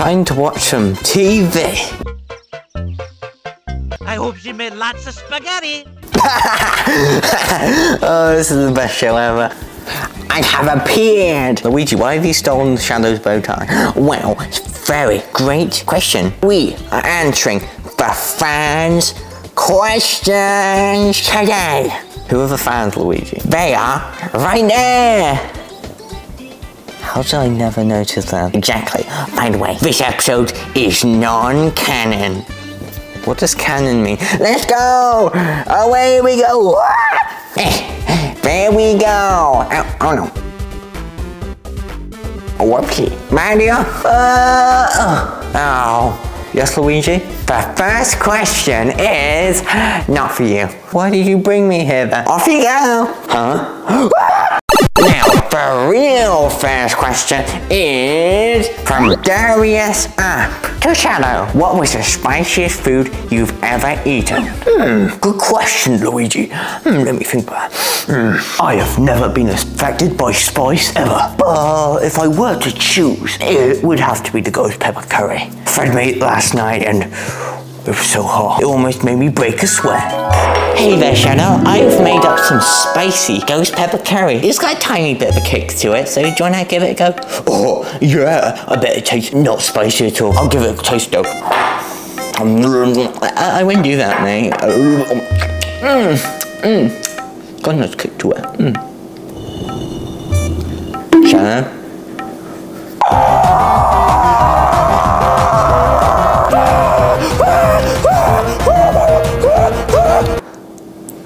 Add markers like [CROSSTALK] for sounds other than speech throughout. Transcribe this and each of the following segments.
Time to watch some TV. I hope she made lots of spaghetti. [LAUGHS] oh, this is the best show ever. I have appeared! Luigi, why have you stolen Shadow's bow tie? Well, it's a very great question. We are answering the fans' questions today. Who are the fans, Luigi? They are right there! How did I never notice that? Exactly. By the way, this episode is non-canon. What does canon mean? Let's go! Away we go! [LAUGHS] there we go! Oh, oh no. Whoopsie. Mario? Uh, oh. Yes, Luigi? The first question is not for you. Why did you bring me here then? Off you go! Huh? [GASPS] [GASPS] The real first question is from Darius Up to Shadow. What was the spiciest food you've ever eaten? Hmm, good question, Luigi. Hmm, let me think about Hmm, I have never been affected by spice ever. But if I were to choose, it would have to be the ghost pepper curry. Fred made last night and it was so hot. It almost made me break a sweat. Hey there, Shadow. I've made up some spicy ghost pepper curry. It's got a tiny bit of a kick to it, so do you want to give it a go? Oh, yeah. I bet it tastes not spicy at all. I'll give it a taste though. Um, I, I wouldn't do that, mate. Mmm, mmm. Got a nice kick to it. Mm. mm. mm. Shadow?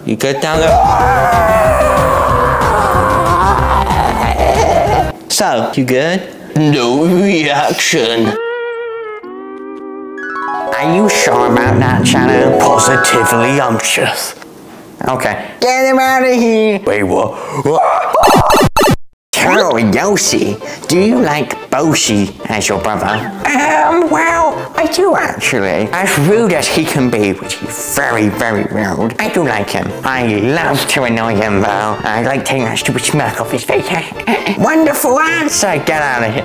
You good down there? So, you good? No reaction. Are you sure about that, Shadow? Positively umptious. Okay. Get him out of here! Wait, what? Hello, Yoshi. Do you like Boshi as your brother? Um, well, I do actually. As rude as he can be, which he's very, very rude, I do like him. I love to annoy him though. I like taking that stupid smirk off his face. [LAUGHS] Wonderful answer! Get out of here.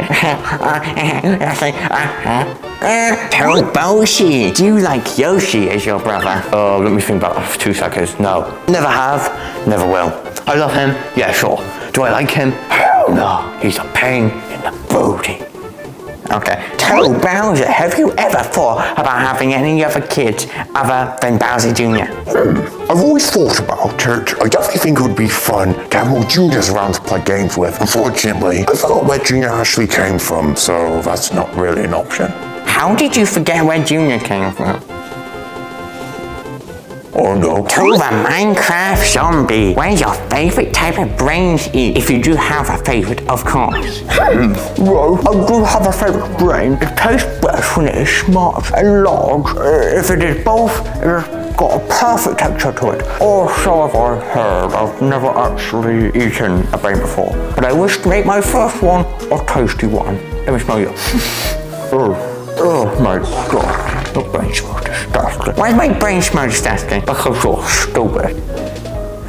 [LAUGHS] Tell Boshi, do you like Yoshi as your brother? Oh, let me think about that for two seconds. No. Never have, never will. I love him, yeah, sure. Do I like him? Hell no. He's a pain in the booty. Okay. Tell Bowser, have you ever thought about having any other kids other than Bowser Jr.? Hmm. I've always thought about it. I definitely think it would be fun to have more juniors around to play games with. Unfortunately, I forgot where Junior actually came from, so that's not really an option. How did you forget where Junior came from? Oh no. To the Minecraft zombie. Where's your favorite type of brains eat? If you do have a favorite, of course. Hmm. Well, I do have a favorite brain. It tastes best when it is smart and large. If it is both, it's got a perfect texture to it. Or so have I heard. I've never actually eaten a brain before. But I wish to make my first one a tasty one. Let me smell you. [LAUGHS] oh my god. Your brain smells disgusting. Why does my brain smell disgusting? Because you're stupid.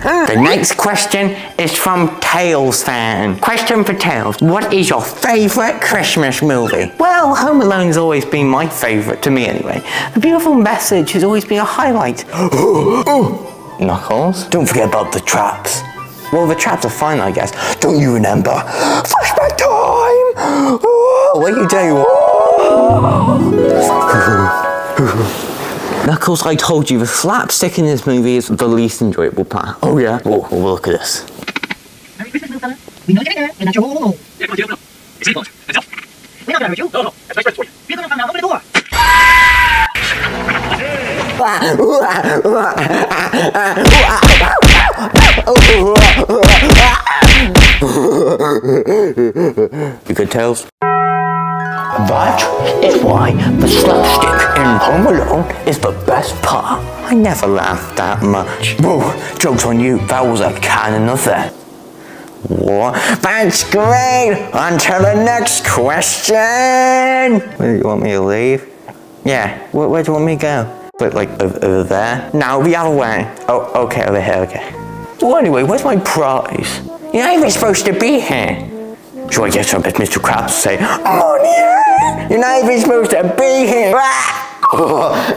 The next question is from Tails fan. Question for Tails. What is your favorite Christmas movie? Well, Home Alone's always been my favorite, to me anyway. The beautiful message has always been a highlight. [GASPS] Oh! Knuckles? Don't forget about the traps. Well, the traps are fine, I guess. Don't you remember? Flashback time! [GASPS] What are you doing? [LAUGHS] Knuckles, I told you, the slapstick in this movie is the least enjoyable part. Oh yeah? Oh, well, look at this. Merry Christmas, little fella. We know you're there. You're not your own. Yeah, come on, Jim, no. It's me, folks. It's up. We're not hurt you. No, no, that's my friend's for you. We're gonna find out. Open the door. You good, Tails? That is why the slapstick in Home Alone is the best part. I never laughed that much. Whoa, joke's on you, that was a cannon of that. What? That's great! To the next question! Do you want me to leave? Yeah, where, where do you want me to go? But like over, over there? No, the other way. Oh, okay, over here, okay. Well, anyway, where's my prize? You're not even supposed to be here. I guess I bet Mr. Krabs say, Money! You're not even supposed to be here! [LAUGHS]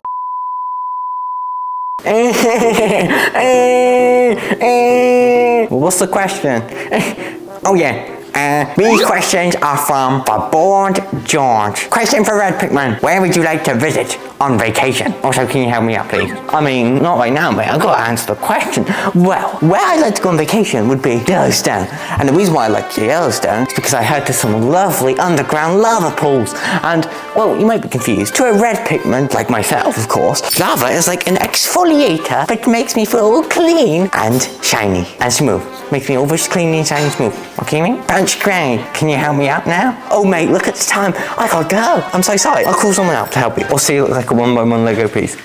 What's the question? [LAUGHS] oh yeah. Uh, these questions are from the Bored George. Question for Red Pikmin. Where would you like to visit on vacation? Also, can you help me out, please? I mean, not right now, but I've got to answer the question. Well, where I'd like to go on vacation would be Yellowstone. And the reason why I like Yellowstone is because I heard there's some lovely underground lava pools. And, well, you might be confused. To a Red Pikmin, like myself, of course, lava is like an exfoliator that makes me feel clean and shiny and smooth. Makes me always clean and shiny and smooth. Okay, mate? Granny, can you help me out now? Oh, mate, look at the time. I gotta go. I'm so sorry. I'll call someone out to help you. Or see you look like a one by one Lego piece.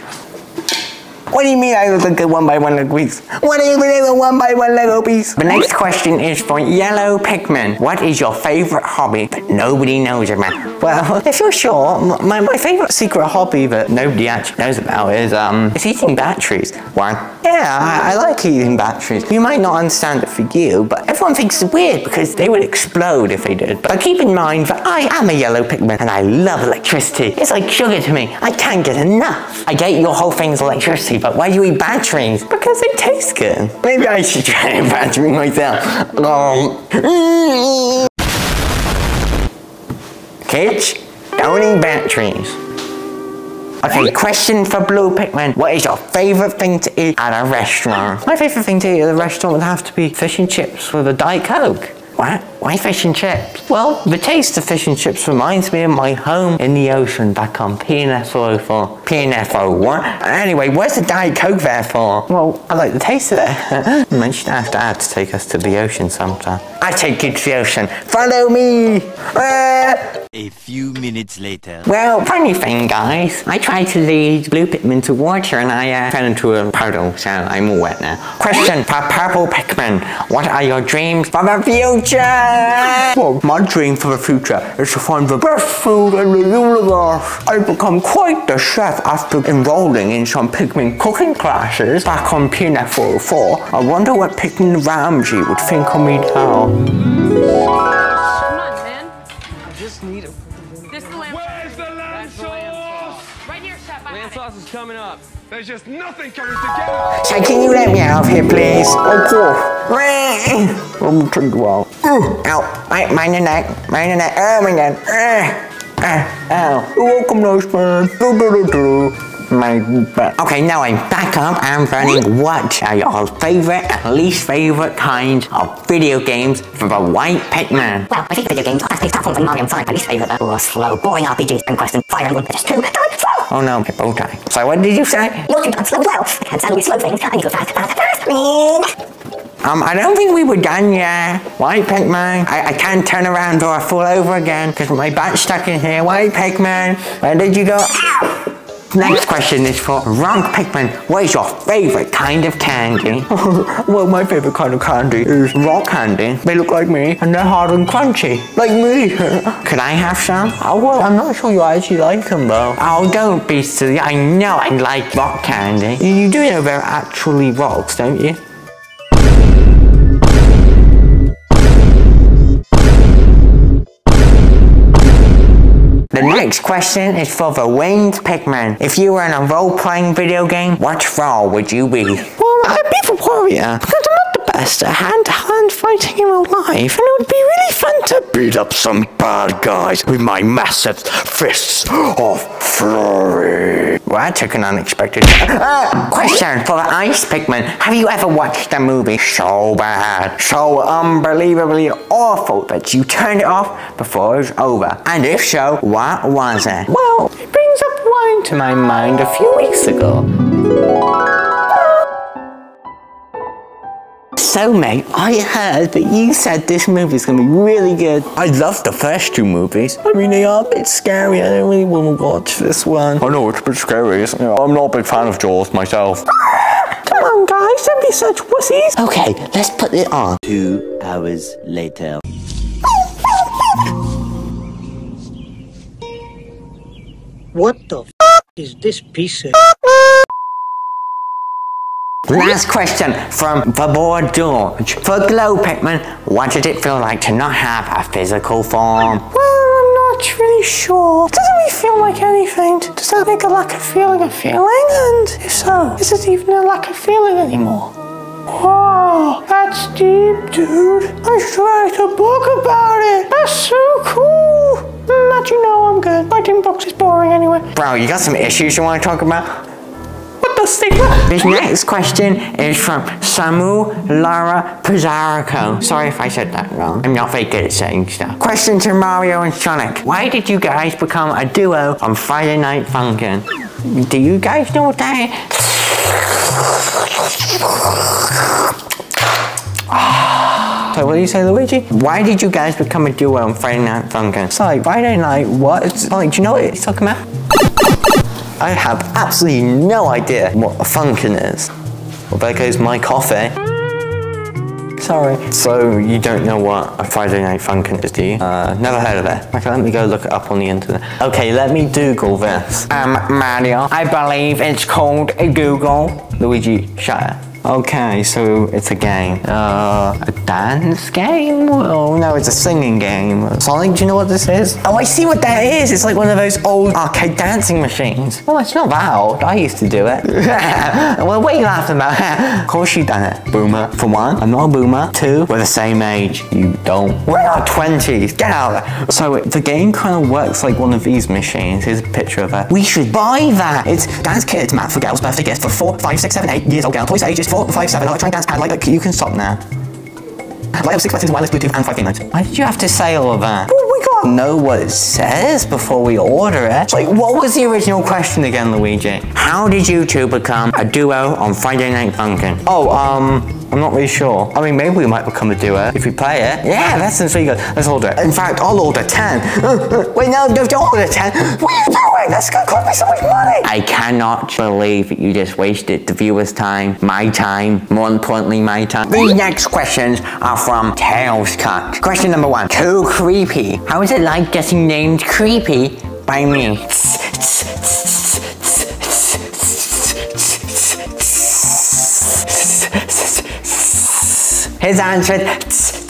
What do you mean I look like a one by one Lego piece? What do you mean I a one by one Lego piece? The next question is for Yellow Pikmin. What is your favorite hobby that nobody knows about? Well, [LAUGHS] if you're sure, my, my favorite secret hobby that nobody actually knows about is um, is eating batteries. One. Yeah, I, I like eating batteries. You might not understand it for you, but everyone thinks it's weird because they would explode if they did. But keep in mind that I am a Yellow Pikmin and I love electricity. It's like sugar to me. I can't get enough. I get your whole thing's electricity, but why do you eat batteries? Because they taste good. Maybe I should try a battery myself. Um, Kids, don't eat batteries. Okay, question for Blue Pikmin. What is your favorite thing to eat at a restaurant? My favorite thing to eat at a restaurant would have to be fish and chips with a Diet Coke. What? Why fish and chips? Well, the taste of fish and chips reminds me of my home in the ocean back on PNFO4. PNFO, what? Anyway, where's the Diet Coke there for? Well, I like the taste of it. [LAUGHS] Man, should have to add to take us to the ocean sometime. I take you to the ocean. Follow me! Ah! A few minutes later. Well, funny thing, guys. I tried to lead Blue Pikmin to water and I uh, fell into a puddle, so I'm all wet now. Question for Purple Pikmin. What are your dreams for the future? Well, my dream for the future is to find the best food in the universe. I've become quite the chef after enrolling in some Pikmin cooking classes back on PNF 404. I wonder what Pikmin Ramsay would think of me now. Come on, man. I just need a This is the lamb. Where's the lamb That's the lamb sauce? Right here, chef. I Lamb sauce is coming up. There's just nothing coming together. So can you let me out of here, please? Of course. I'm trying to out. Ow. Right, mind the neck. Mind the neck. Oh my god. Uh, uh, ow. You're welcome, nice man. Do, do, do, do. My back. Okay, now I'm back up and running. What are your favorite and least favorite kinds of video games for the White Pikmin? Well, my favorite video games are fast-paced platforms like Mario and Sonic. My least favorite are slow, boring RPGs and Quest and Fire Emblem. They're just too darn slow. Oh no, my bow tie. So what did you say? You're too slow as. I can't stand with slow things. I need to go fast, fast, fast. Um, I don't think we were done yet. White Pikmin, I, I can't turn around or I fall over again because my butt's stuck in here. White Pikmin, where did you go? Ow! Next question is for Rock Pikmin. What is your favorite kind of candy? [LAUGHS] well, my favorite kind of candy is rock candy. They look like me and they're hard and crunchy, like me. [LAUGHS] Could I have some? Oh, well, I'm not sure you actually like them though. Oh, don't be silly. I know I like rock candy. You do know they're actually rocks, don't you? The next question is for the winged Pikmin. If you were in a role-playing video game, what role would you be? Well, I'd be the warrior, [LAUGHS] because I'm best at hand-to-hand fighting in real life, and it would be really fun to beat up some bad guys with my massive fists of fury. Well, that took an unexpected... Uh, [LAUGHS] question for the Ice Pikmin. Have you ever watched a movie so bad, so unbelievably awful that you turned it off before it was over? And if so, what was it? Well, it brings up one to my mind a few weeks ago. So, mate, I heard that you said this movie's gonna be really good. I loved the first two movies. I mean, they are a bit scary. I don't really want to watch this one. I know it's a bit scary, isn't it? I'm not a big fan of Jaws myself. [LAUGHS] Come on, guys, don't be such wussies. Okay, let's put it on. Two hours later. What the f is this piece of Last question from the board George. For Glow Pikmin, what did it feel like to not have a physical form? Well, I'm not really sure. Doesn't really feel like anything. Does that make a lack of feeling a feeling? And if so, is it even a lack of feeling anymore? Wow, that's deep, dude. I should write a book about it. That's so cool. Mm, Actually, no, I'm good. Writing books is boring anyway. Bro, you got some issues you want to talk about? The stigma? This next question is from Samu Lara Pizarro. Sorry if I said that wrong. I'm not very good at saying stuff. Question to Mario and Sonic. Why did you guys become a duo on Friday Night Funkin'? Do you guys know what that is? [SIGHS] So what do you say, Luigi? Why did you guys become a duo on Friday Night Funkin'? It's like, Friday night, what? Like, do you know what it's talking about? I have absolutely no idea what a funkin' is. Well, there goes my coffee. Sorry. So you don't know what a Friday Night Funkin' is, do you? Uh, never heard of it. Okay, let me go look it up on the internet. Okay, let me Google this. Um, Mario, I believe it's called a Google. Luigi, shut up. Okay, so it's a game. Uh, a dance game? Oh no, it's a singing game. Sonic, do you know what this is? Oh, I see what that is. It's like one of those old arcade dancing machines. Well, it's not that old. I used to do it. [LAUGHS] well, what are you laughing about? of course you done it. Boomer. For one, I'm not a boomer. Two, we're the same age. You don't. We're in our 20s. Get out of there. So the game kind of works like one of these machines. Here's a picture of it. We should buy that. It's Dance Kids map for girls' birthday gift for four, five, six, seven, eight years old girl. Toys ages four, five, seven. Electronic dance pad. Like, like you can stop now. Light up six buttons, wireless Bluetooth, and five game modes. Why did you have to say all of that? Well, we gotta know what it says before we order it. Like, what was the original question again, Luigi? How did you two become a duo on Friday Night Funkin'? Oh, um, I'm not really sure. I mean, maybe we might become a duo if we play it. Yeah, that sounds really good. Let's order it. In fact, I'll order 10. [GASPS] Wait, no, don't order 10. What are you doing? That's gonna cost me so much money. I cannot believe you just wasted the viewer's time, my time, more importantly, my time. These next questions are from Tails Cut. Question number one. Too creepy. How is it like getting named creepy by me? His answer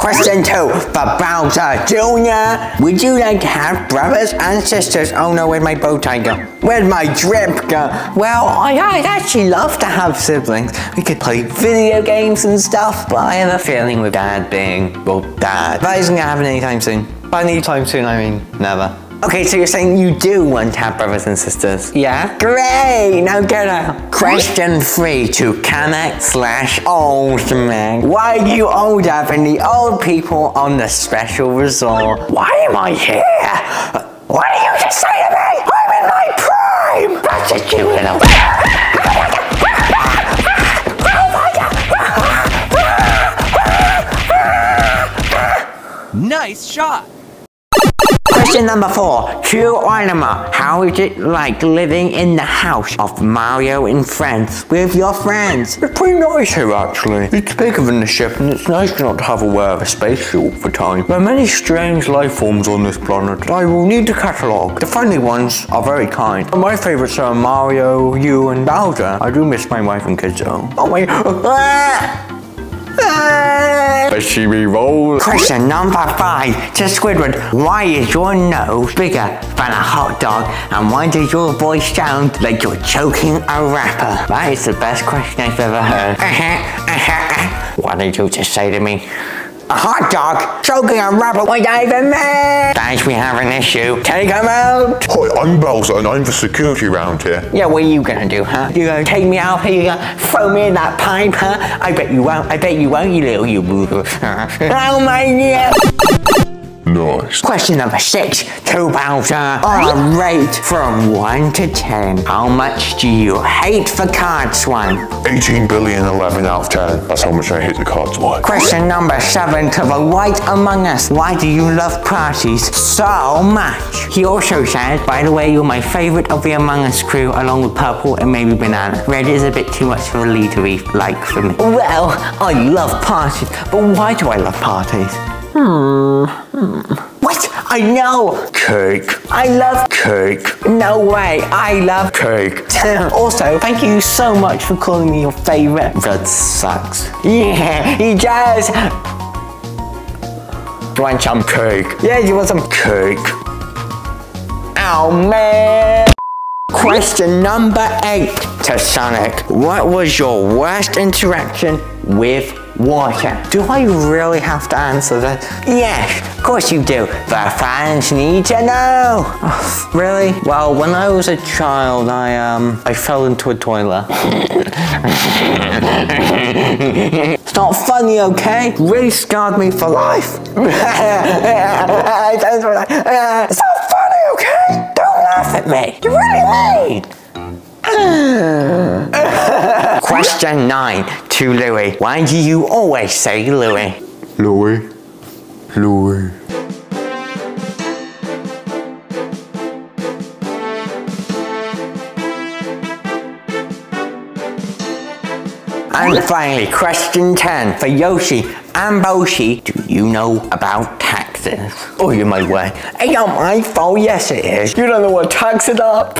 Question two, for Bowser Jr. Would you like to have brothers and sisters? Oh no, where'd my bow tie go? Where'd my drip go? Well, I, I'd actually love to have siblings. We could play video games and stuff, but I have a feeling with dad being, well, dad. That isn't gonna happen anytime soon. By anytime soon, I mean never. Okay, so you're saying you do want to have brothers and sisters? Yeah? Great! Now get out. Question three to Kamek slash old man. Why are you older than the old people on the special resort? Why am I here? What did you just say to me? I'm in my prime! That's a you little... [LAUGHS] Nice shot. Question number four. To Anima, how is it like living in the house of Mario and friends with your friends? It's pretty nice here, actually. It's bigger than the ship, and it's nice not to have to wear a spacesuit for time. There are many strange life forms on this planet. that I will need to catalogue. The friendly ones are very kind. My favorites are Mario, you, and Bowser. I do miss my wife and kids, though. Oh my... [LAUGHS] But she be. Question number five to Squidward. Why is your nose bigger than a hot dog? And why does your voice sound like you're choking a rapper? That is the best question I've ever heard. [LAUGHS] what did you just say to me? A hot dog choking on a rapper with even me. Guys, we have an issue. Take him out. Hi, I'm Bowser and I'm the security around here. Yeah, what are you gonna do, huh? You gonna take me out here? You gonna throw me in that pipe, huh? I bet you won't. I bet you won't, you little you boo. [LAUGHS] oh my god. Nice. Question number six to Bowser. On a rate from 1 to 10, how much do you hate the card swipe? 18 billion, 11 out of 10. That's how much I hate the cards one. Question number 7 to the White Among Us. Why do you love parties so much? He also said, by the way, you're my favorite of the Among Us crew along with Purple and maybe Banana. Red is a bit too much of a leadery like for me. Well, I love parties, but why do I love parties? Hmm. What? I know. Cake. I love Cake. No way. I love Cake. [LAUGHS] Also, thank you so much for calling me your favorite. That sucks. Yeah, he does. Do you want some Cake. Yeah, you want some Cake. Oh man. Question number eight to Sonic. What was your worst interaction with water? Do I really have to answer that? Yes, of course you do. The fans need to know. [SIGHS] Really? Well, when I was a child, I um, I fell into a toilet. [LAUGHS] it's not funny, okay? Really scarred me for life. [LAUGHS] it's not funny, okay? Don't laugh at me. You're really mean. [LAUGHS] Question 9 to Louis. Why do you always say Louis? Louis. Louis. And finally, question 10 for Yoshi and Boshi. Do you know about Oh, you might way. Ain't my fault. Yes, it is. You don't know what taxes are?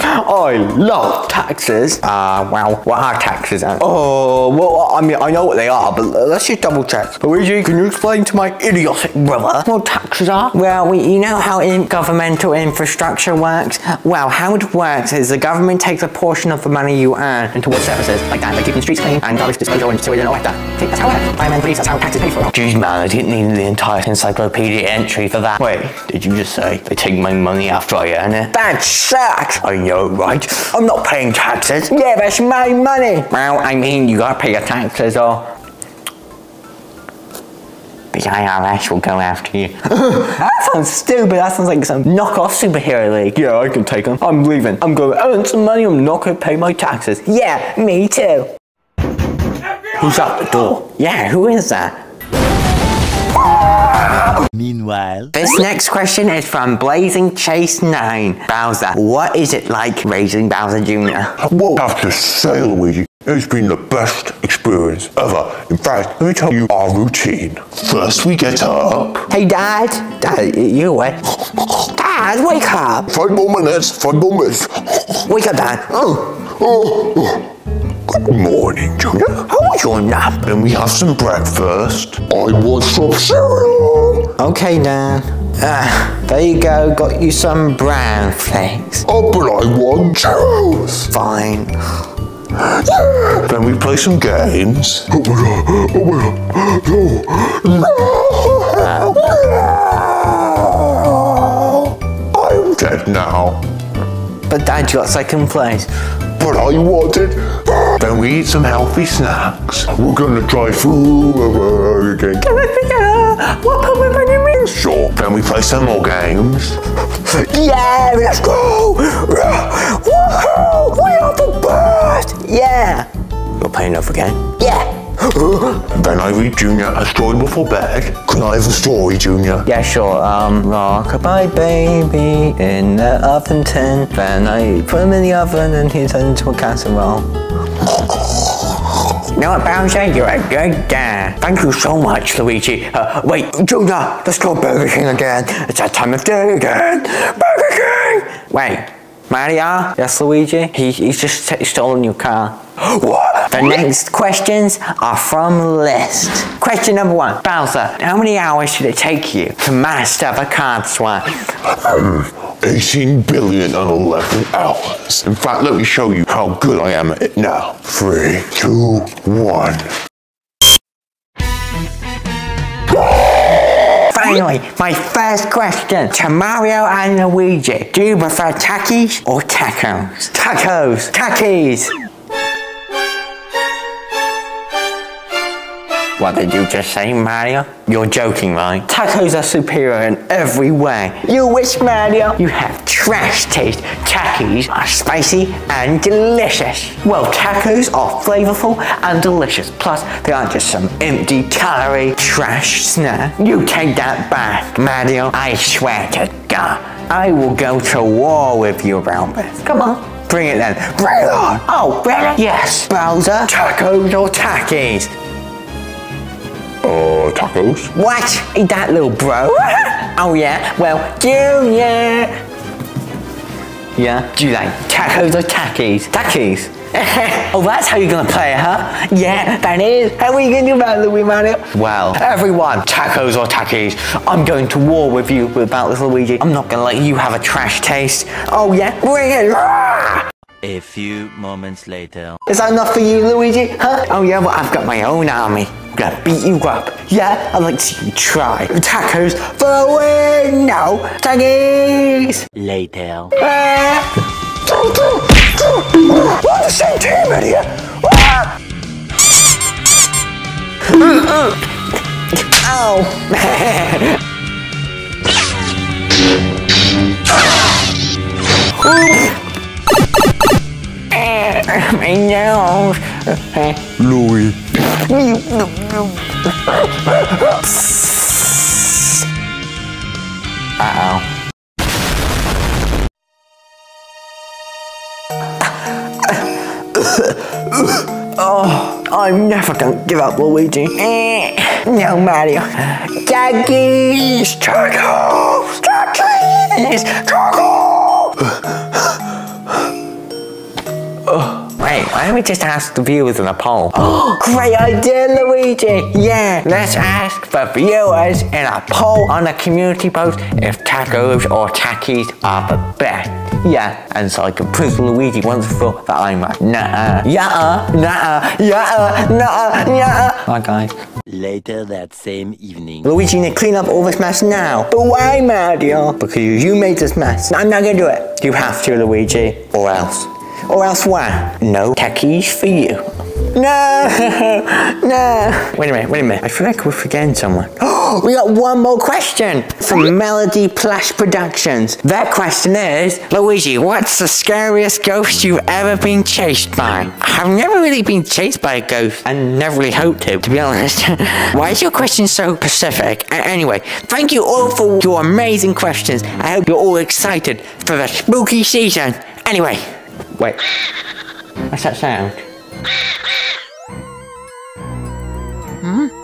I love taxes. Uh, well, what are taxes? Then? Oh, well, I mean, I know what they are, but let's just double check. Luigi, can you explain to my idiotic brother what taxes are? Well, we, you know how in governmental infrastructure works? Well, how it works is the government takes a portion of the money you earn into what services, like that, like keeping the streets clean and garbage disposal and sewage and all like that. See, that's how it works. Firemen, police, that's how taxes pay for it. Jeez, man, I didn't need the entire encyclopedia entry for that. Wait, did you just say they take my money after I earn it? That sucks! I know, right? I'm not paying taxes. Yeah, that's my money. Well, I mean, you gotta pay your taxes or the IRS will go after you. [LAUGHS] that sounds stupid. That sounds like some knockoff superhero league. Yeah, I can take them. I'm leaving. I'm going to earn some money. I'm not going to pay my taxes. Yeah, me too. Who's at the door? Yeah, who is that? Meanwhile, This next question is from Blazing Chase 9. Bowser, what is it like raising Bowser Jr.? What I have to say, Luigi, it's been the best experience ever. In fact, let me tell you our routine. First, we get up. Hey, Dad. Dad, you awake? Dad, wake up. Five more minutes, five more minutes. Wake up, Dad. Oh, Oh, oh. Good morning, Junior. how was your nap? Then we have some breakfast. I want some cereal. Okay, Dan. Ah, there you go. Got you some brown flakes. Oh, but I want cereals. Fine. Then we play some games. Oh my god, oh my god, no, no. I'm dead now, But Dad, you got second place. but I want it. Then we eat some healthy snacks. We're gonna try food again. Can I pick a what put my money in? Sure. Then we play some more games. Yeah, let's go! Woohoo! We are the best! Yeah! You're playing over again? Yeah! [GASPS] Then I read Junior a story before bed. Can I have a story, Junior? Yeah, sure. Um, rockabye baby in the oven tin. Then I put him in the oven and he turned into a casserole. Know what, Bowser? You're a good guy. Thank you so much, Luigi. Uh, wait, Junior, let's go Burger King again. It's that time of day again. Burger King! Wait, Mario? Yes, Luigi? He, he's just stolen your car. [GASPS] What? The next questions are from list. Question number one. Bowser, how many hours should it take you to master the card swipe? Um, 18 billion and 11 hours. In fact, let me show you how good I am at it now. Three, two, one. Finally, my first question to Mario and Luigi. Do you prefer takis or tacos? Tacos. Takis. What did you just say, Mario? You're joking, right? Tacos are superior in every way. You wish, Mario, you have trash taste. Takis are spicy and delicious. Well, tacos are flavorful and delicious. Plus, they aren't just some empty calorie trash snack. You take that back, Mario. I swear to God, I will go to war with you about this. Come on. Bring it then. Bring it on. Oh, really? Yes, Bowser. Tacos or Takis? Tacos. tacos. What? Ain't that little bro? [LAUGHS] oh yeah? Well, Junior! Yeah? Do you like tacos or takis? Takis? [LAUGHS] oh, that's how you're gonna play it, huh? Yeah, that is. How are you gonna do that, Louis Mario? Well, everyone, tacos or takis, I'm going to war with you about this, Luigi. I'm not gonna let you have a trash taste. Oh yeah? Bring it! A few moments later. Is that enough for you, Luigi? Huh? Oh yeah, well I've got my own army. I'm gonna beat you up. Yeah, I'd like to see you try. Tacos for a win! No! Takis! Later. Ah! We're on the same team, idiot! Ah! Ow! My nose. Louis. Uh-oh. oh, I'm never gonna give up, Luigi. No, Mario. Takis! Tacos! Takis! Tacos! Wait, why don't we just ask the viewers in a poll? Oh, [GASPS] great idea, Luigi! Yeah, let's ask the viewers in a poll on the community post if tacos or takis are the best. Yeah, and so I can prove Luigi once and for all that I'm right. Nah, yeah, nah, yeah, nah, yeah. Bye, guys. Later that same evening. Luigi, you need to clean up all this mess now. But why, Mario? Because you made this mess. I'm not gonna do it. You have to, Luigi, or else. Or else why? No takis for you. No, [LAUGHS] no. Wait a minute, wait a minute. I feel like we're forgetting someone. Oh, [GASPS] we got one more question from Melody Plush Productions. That question is, Luigi, what's the scariest ghost you've ever been chased by? I've never really been chased by a ghost and never really hoped to, to be honest. [LAUGHS] Why is your question so specific? Anyway, thank you all for your amazing questions. I hope you're all excited for the spooky season. Anyway, Wait. What's that sound? Huh?